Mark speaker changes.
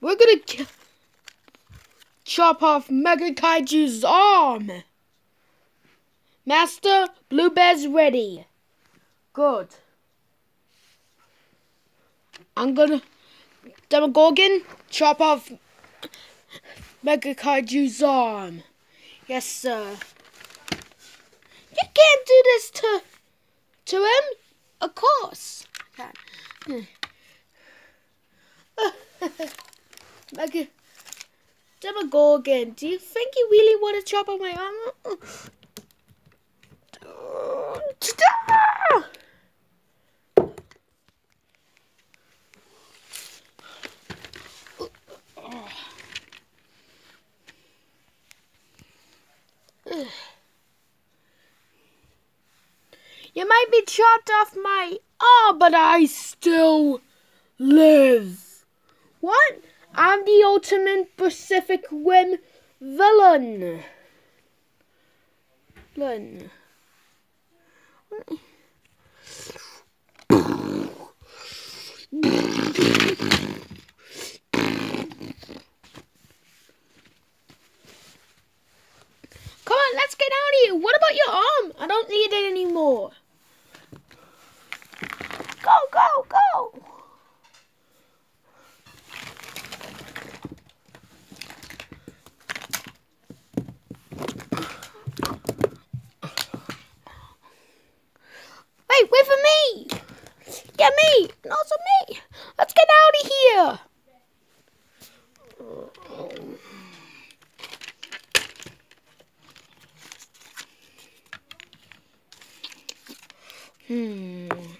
Speaker 1: We're gonna chop off Mega Kaiju's arm. Master, Blue Bear's ready. Good. I'm gonna Demogorgon chop off Mega Kaiju's arm. Yes, sir. You can't do this to to him. Of course. Mega Demogorgon, do you think you really want to chop off my arm? You might be chopped off my arm, but I still live. What? I'm the ultimate Pacific Rim villain. Villain. Come on, let's get out of here. What about your arm? I don't need it anymore. Wait, for me. Get me, and also me. Let's get out of here. Hmm.